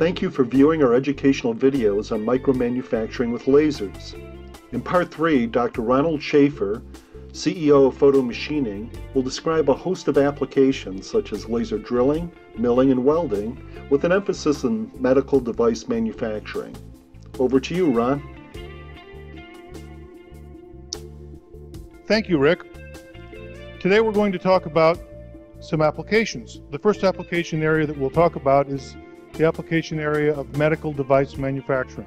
Thank you for viewing our educational videos on micromanufacturing with lasers. In part 3, Dr. Ronald Schaeffer, CEO of PhotoMachining, will describe a host of applications such as laser drilling, milling, and welding, with an emphasis on medical device manufacturing. Over to you, Ron. Thank you, Rick. Today we're going to talk about some applications. The first application area that we'll talk about is the application area of medical device manufacturing.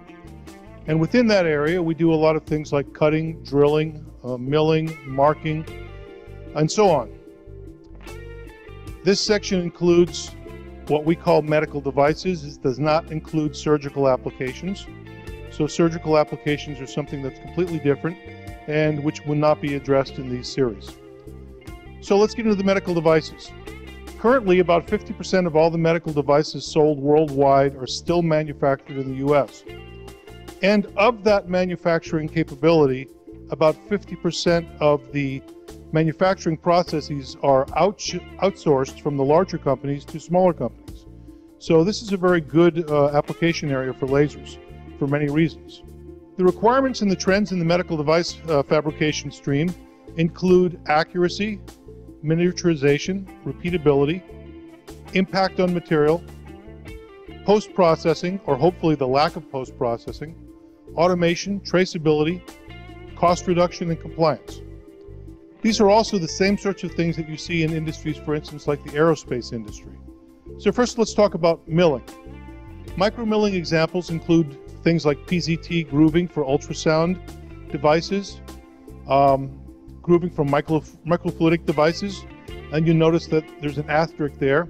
And within that area, we do a lot of things like cutting, drilling, uh, milling, marking, and so on. This section includes what we call medical devices. It does not include surgical applications. So surgical applications are something that's completely different and which will not be addressed in these series. So let's get into the medical devices. Currently, about 50% of all the medical devices sold worldwide are still manufactured in the US. And of that manufacturing capability, about 50% of the manufacturing processes are out outsourced from the larger companies to smaller companies. So this is a very good uh, application area for lasers for many reasons. The requirements and the trends in the medical device uh, fabrication stream include accuracy, miniaturization, repeatability, impact on material, post processing, or hopefully the lack of post processing, automation, traceability, cost reduction, and compliance. These are also the same sorts of things that you see in industries, for instance, like the aerospace industry. So, first, let's talk about milling. Micromilling examples include things like PZT grooving for ultrasound devices, um, grooving from micro, microfluidic devices, and you notice that there's an asterisk there.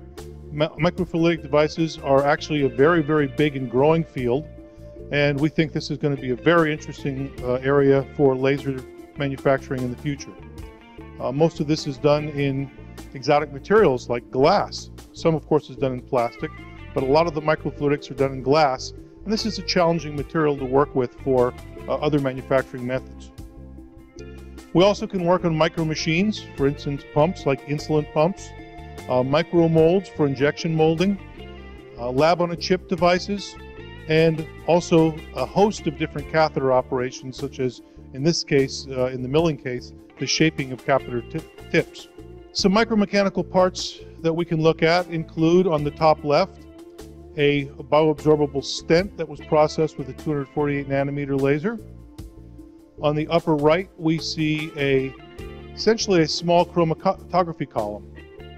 microfluidic devices are actually a very, very big and growing field, and we think this is going to be a very interesting uh, area for laser manufacturing in the future. Uh, most of this is done in exotic materials like glass. Some, of course, is done in plastic, but a lot of the microfluidics are done in glass, and this is a challenging material to work with for uh, other manufacturing methods. We also can work on micro machines, for instance, pumps like insulin pumps, uh, micro molds for injection molding, uh, lab on a chip devices, and also a host of different catheter operations, such as in this case, uh, in the milling case, the shaping of catheter tips. Some micromechanical parts that we can look at include on the top left a bioabsorbable stent that was processed with a 248 nanometer laser. On the upper right, we see a essentially a small chromatography column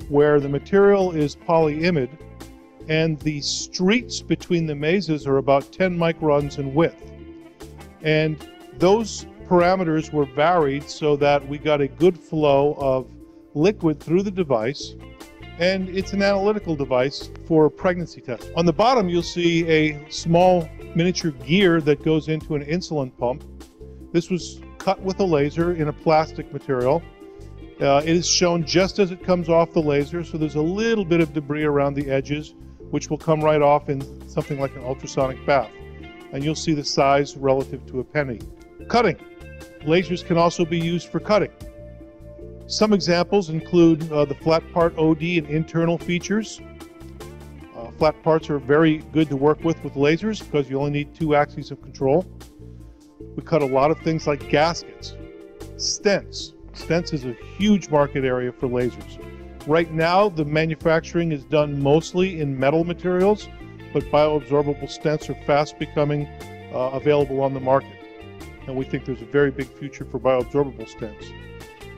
where the material is polyimide and the streets between the mazes are about 10 microns in width. And those parameters were varied so that we got a good flow of liquid through the device and it's an analytical device for pregnancy tests. On the bottom you'll see a small miniature gear that goes into an insulin pump this was cut with a laser in a plastic material. Uh, it is shown just as it comes off the laser, so there's a little bit of debris around the edges, which will come right off in something like an ultrasonic bath. And you'll see the size relative to a penny. Cutting. Lasers can also be used for cutting. Some examples include uh, the flat part OD and internal features. Uh, flat parts are very good to work with with lasers because you only need two axes of control. We cut a lot of things like gaskets, stents. Stents is a huge market area for lasers. Right now, the manufacturing is done mostly in metal materials, but bioabsorbable stents are fast becoming uh, available on the market. And we think there's a very big future for bioabsorbable stents.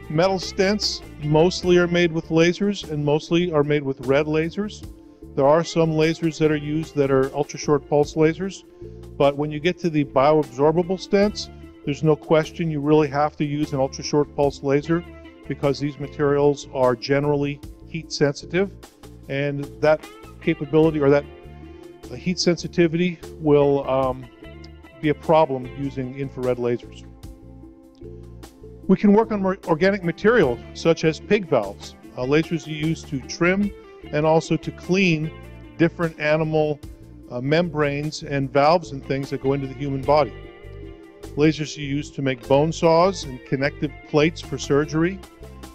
Metal stents mostly are made with lasers and mostly are made with red lasers. There are some lasers that are used that are ultra short pulse lasers, but when you get to the bioabsorbable stents, there's no question you really have to use an ultra short pulse laser because these materials are generally heat sensitive and that capability or that heat sensitivity will um, be a problem using infrared lasers. We can work on organic materials such as pig valves. Uh, lasers are used to trim and also to clean different animal uh, membranes and valves and things that go into the human body. Lasers are used to make bone saws and connective plates for surgery.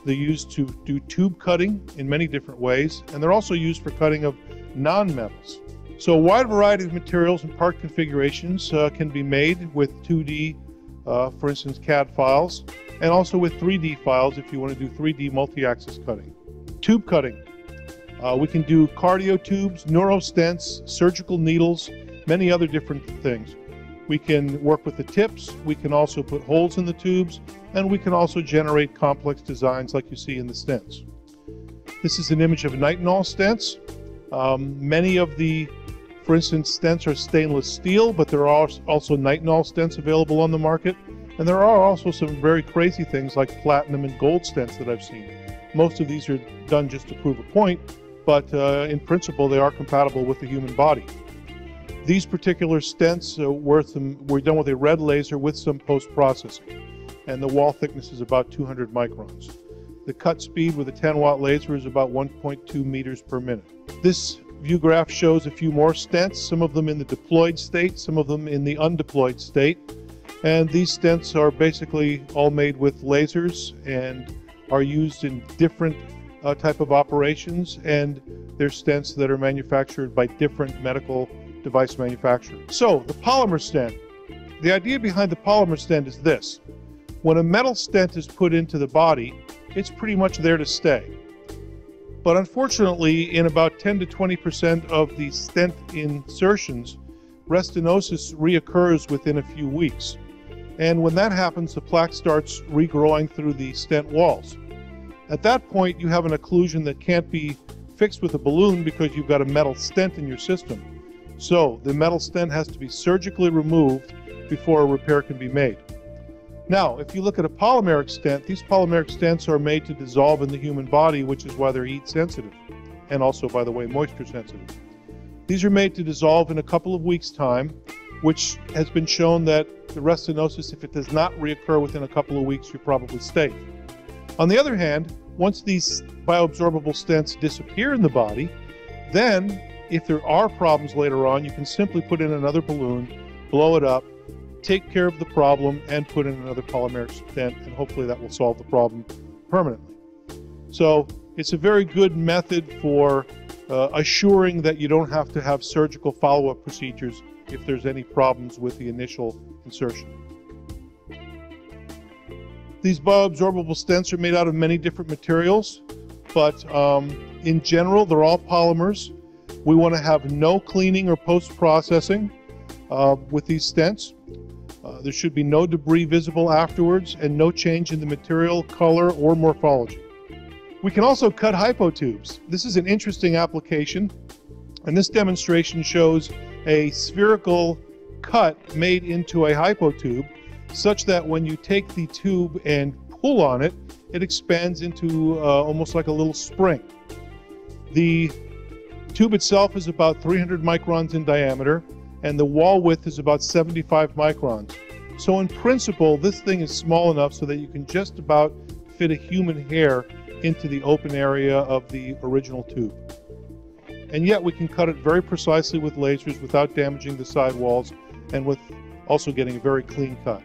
They're used to do tube cutting in many different ways, and they're also used for cutting of non-metals. So a wide variety of materials and part configurations uh, can be made with 2D, uh, for instance, CAD files, and also with 3D files if you want to do 3D multi-axis cutting. Tube cutting. Uh, we can do cardio tubes, neurostents, surgical needles, many other different things. We can work with the tips, we can also put holes in the tubes, and we can also generate complex designs like you see in the stents. This is an image of nitinol stents. Um, many of the for instance, stents are stainless steel, but there are also nitinol stents available on the market. And there are also some very crazy things like platinum and gold stents that I've seen. Most of these are done just to prove a point, but uh, in principle, they are compatible with the human body. These particular stents uh, were, some, were done with a red laser with some post-processing, and the wall thickness is about 200 microns. The cut speed with a 10 watt laser is about 1.2 meters per minute. This view graph shows a few more stents, some of them in the deployed state, some of them in the undeployed state. And these stents are basically all made with lasers and are used in different uh, type of operations and they're stents that are manufactured by different medical device manufacturers. So the polymer stent, the idea behind the polymer stent is this. When a metal stent is put into the body, it's pretty much there to stay. But unfortunately, in about 10 to 20% of the stent insertions, restenosis reoccurs within a few weeks. And when that happens, the plaque starts regrowing through the stent walls. At that point, you have an occlusion that can't be fixed with a balloon because you've got a metal stent in your system. So the metal stent has to be surgically removed before a repair can be made. Now, if you look at a polymeric stent, these polymeric stents are made to dissolve in the human body, which is why they're heat sensitive, and also, by the way, moisture sensitive. These are made to dissolve in a couple of weeks' time, which has been shown that the restenosis, if it does not reoccur within a couple of weeks, you're probably safe. On the other hand, once these bioabsorbable stents disappear in the body, then if there are problems later on, you can simply put in another balloon, blow it up, take care of the problem and put in another polymeric stent, and hopefully that will solve the problem permanently. So it's a very good method for uh, assuring that you don't have to have surgical follow-up procedures if there's any problems with the initial insertion. These bioabsorbable stents are made out of many different materials, but um, in general, they're all polymers. We want to have no cleaning or post-processing uh, with these stents. Uh, there should be no debris visible afterwards and no change in the material, color, or morphology. We can also cut hypotubes. This is an interesting application, and this demonstration shows a spiral cut made into a hypotube such that when you take the tube and pull on it, it expands into uh, almost like a little spring. The tube itself is about 300 microns in diameter and the wall width is about 75 microns. So in principle, this thing is small enough so that you can just about fit a human hair into the open area of the original tube. And yet we can cut it very precisely with lasers without damaging the side walls and with also getting a very clean cut.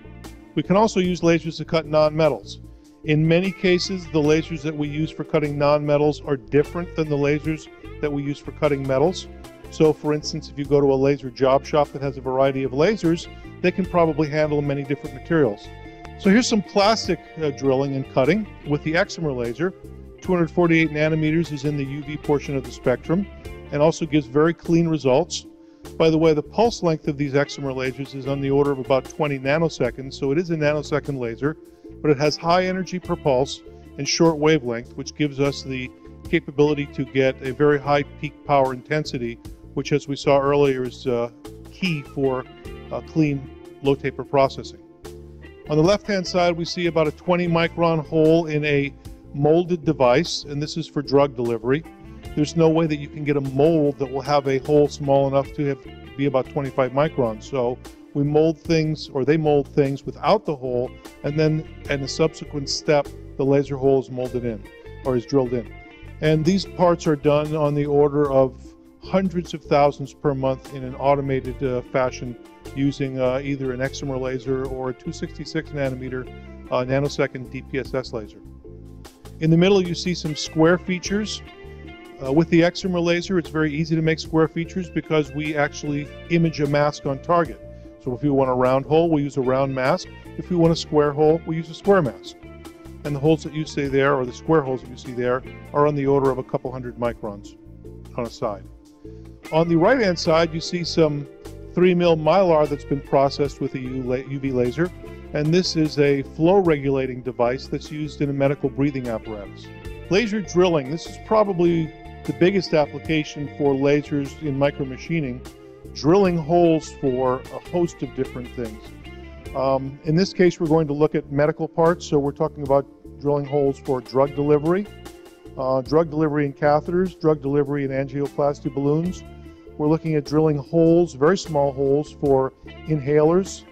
We can also use lasers to cut non-metals. In many cases, the lasers that we use for cutting non-metals are different than the lasers that we use for cutting metals. So for instance, if you go to a laser job shop that has a variety of lasers, they can probably handle many different materials. So here's some plastic uh, drilling and cutting with the excimer laser. 248 nanometers is in the UV portion of the spectrum and also gives very clean results. By the way, the pulse length of these excimer lasers is on the order of about 20 nanoseconds, so it is a nanosecond laser, but it has high energy per pulse and short wavelength, which gives us the capability to get a very high peak power intensity which as we saw earlier is uh, key for uh, clean low taper processing. On the left hand side we see about a 20 micron hole in a molded device and this is for drug delivery. There's no way that you can get a mold that will have a hole small enough to have, be about 25 microns. So we mold things or they mold things without the hole and then in a subsequent step the laser hole is molded in or is drilled in. And these parts are done on the order of hundreds of thousands per month in an automated uh, fashion using uh, either an excimer laser or a 266 nanometer uh, nanosecond DPSS laser. In the middle, you see some square features. Uh, with the excimer laser, it's very easy to make square features because we actually image a mask on target. So if we want a round hole, we use a round mask. If we want a square hole, we use a square mask. And the holes that you see there, or the square holes that you see there, are on the order of a couple hundred microns on a side. On the right-hand side, you see some 3 mil mylar that's been processed with a UV laser, and this is a flow regulating device that's used in a medical breathing apparatus. Laser drilling, this is probably the biggest application for lasers in micromachining, drilling holes for a host of different things. Um, in this case, we're going to look at medical parts, so we're talking about drilling holes for drug delivery, uh, drug delivery in catheters, drug delivery in angioplasty balloons. We're looking at drilling holes, very small holes, for inhalers,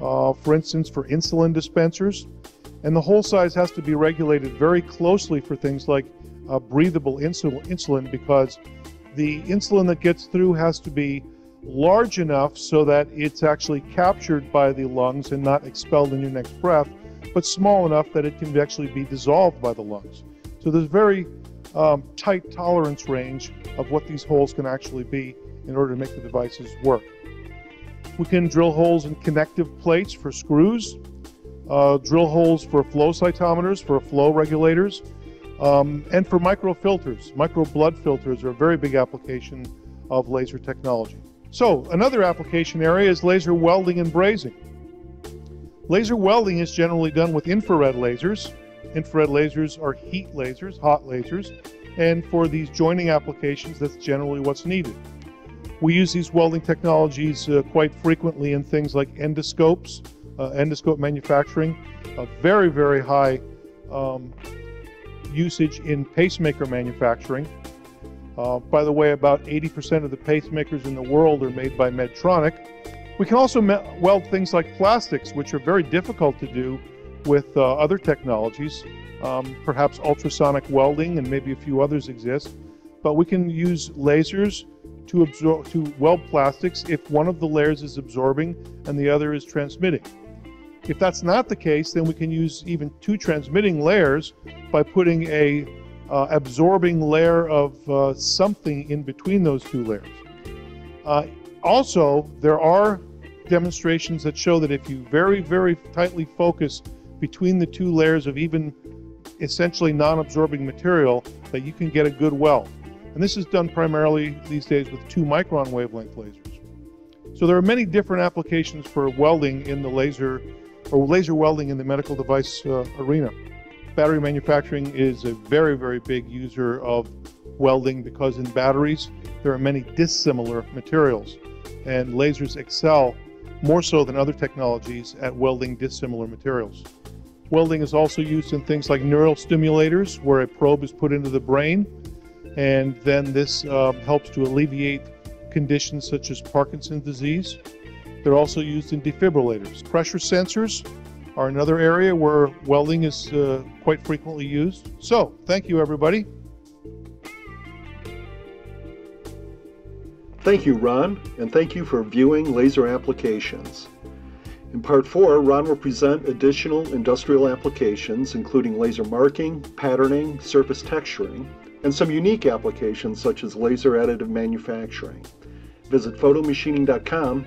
uh, for instance, for insulin dispensers. And the hole size has to be regulated very closely for things like uh, breathable insul insulin because the insulin that gets through has to be large enough so that it's actually captured by the lungs and not expelled in your next breath, but small enough that it can actually be dissolved by the lungs. So there's a very um, tight tolerance range of what these holes can actually be in order to make the devices work. We can drill holes in connective plates for screws, uh, drill holes for flow cytometers, for flow regulators, um, and for microfilters. Micro blood filters are a very big application of laser technology. So, another application area is laser welding and brazing. Laser welding is generally done with infrared lasers. Infrared lasers are heat lasers, hot lasers, and for these joining applications, that's generally what's needed. We use these welding technologies uh, quite frequently in things like endoscopes, uh, endoscope manufacturing, a very, very high um, usage in pacemaker manufacturing. Uh, by the way, about 80% of the pacemakers in the world are made by Medtronic. We can also weld things like plastics, which are very difficult to do with uh, other technologies. Um, perhaps ultrasonic welding and maybe a few others exist. But we can use lasers to absorb to weld plastics if one of the layers is absorbing and the other is transmitting. If that's not the case, then we can use even two transmitting layers by putting a uh, absorbing layer of uh, something in between those two layers. Uh, also, there are demonstrations that show that if you very, very tightly focus between the two layers of even essentially non-absorbing material, that you can get a good weld. And this is done primarily these days with two micron wavelength lasers. So there are many different applications for welding in the laser or laser welding in the medical device uh, arena. Battery manufacturing is a very, very big user of welding because in batteries there are many dissimilar materials, and lasers excel more so than other technologies at welding dissimilar materials. Welding is also used in things like neural stimulators, where a probe is put into the brain, and then this uh, helps to alleviate conditions such as Parkinson's disease. They're also used in defibrillators. Pressure sensors are another area where welding is uh, quite frequently used. So, thank you, everybody. Thank you, Ron, and thank you for viewing Laser Applications. In Part 4, Ron will present additional industrial applications, including laser marking, patterning, surface texturing, and some unique applications such as laser additive manufacturing. Visit photomachining.com